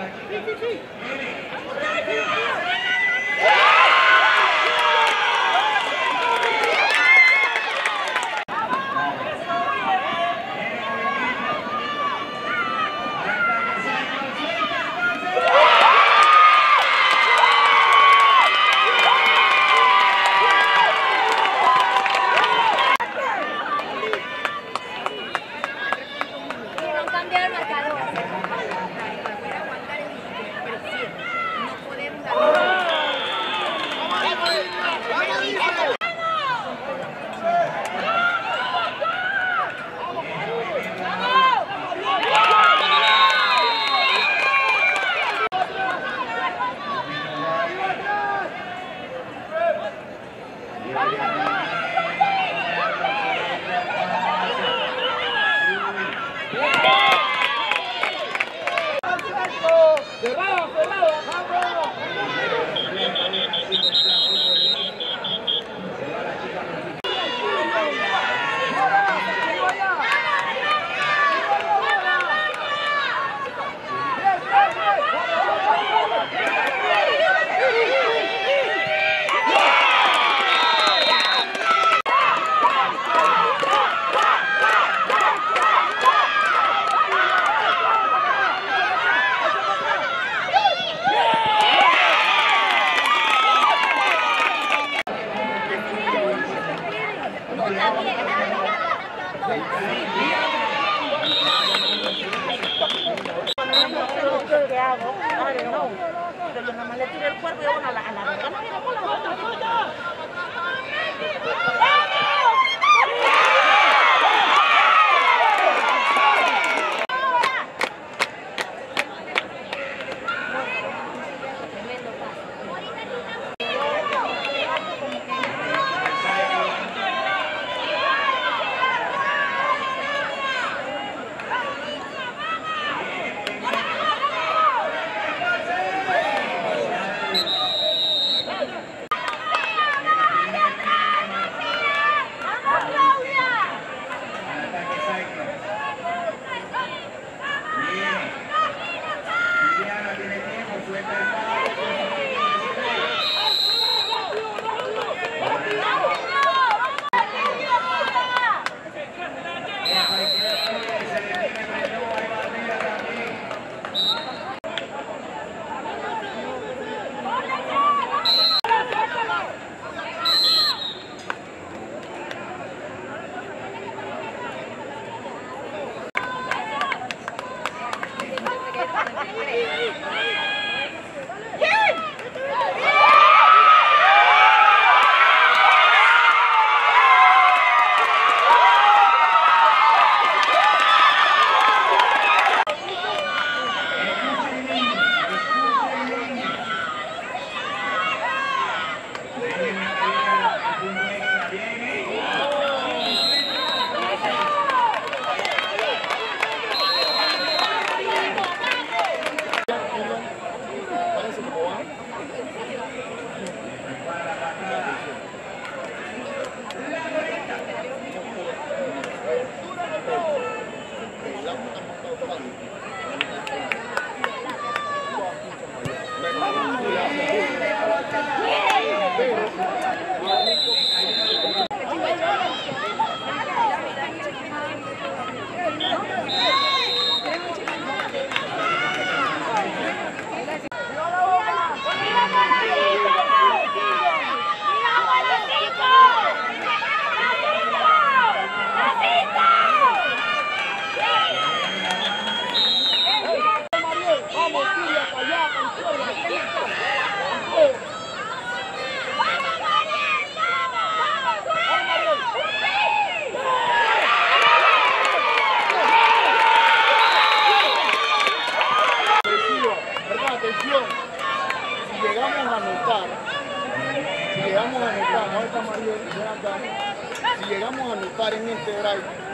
Quiero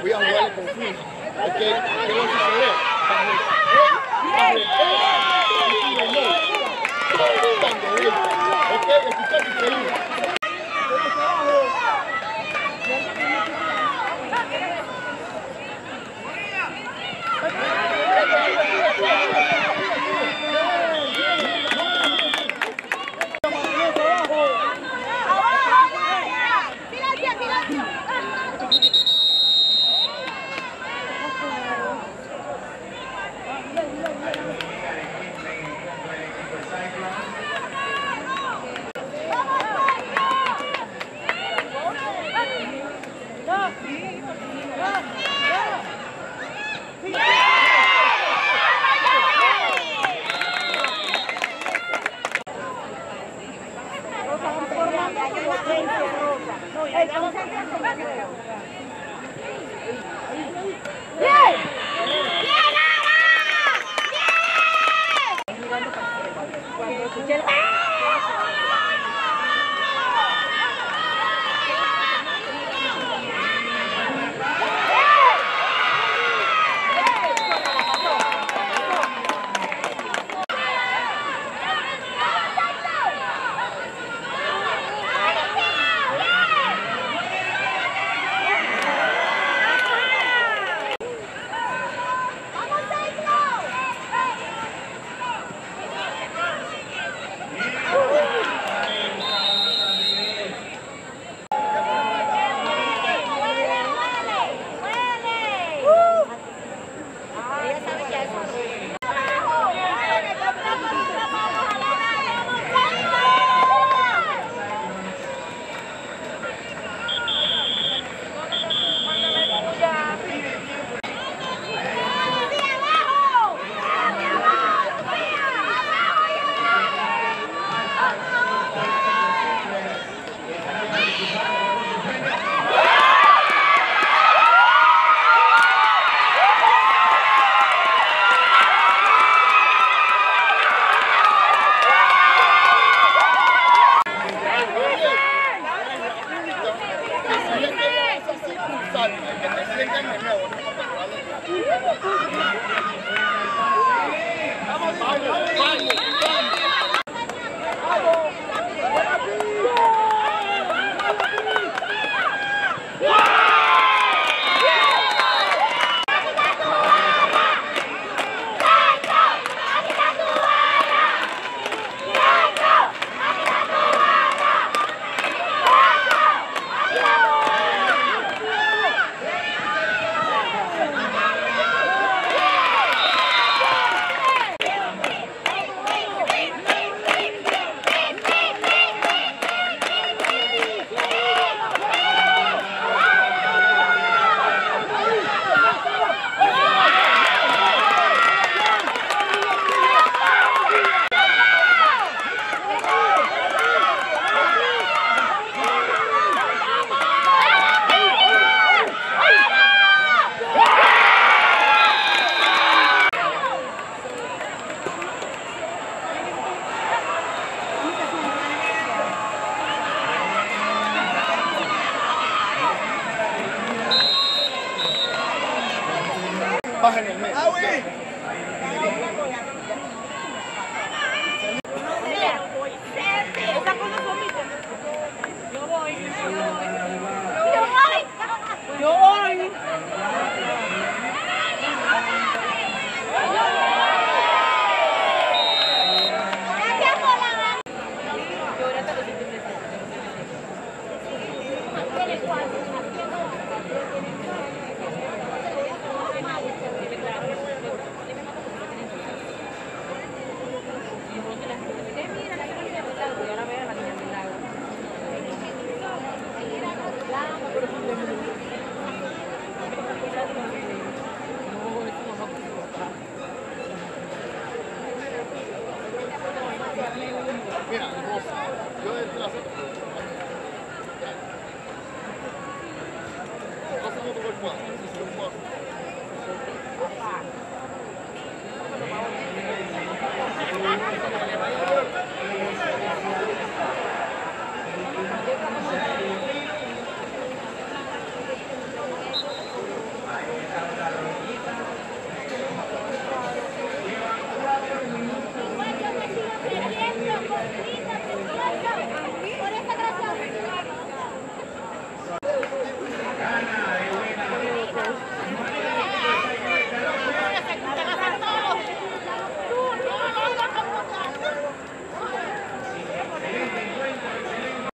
drive, voy a jugarle con Oh.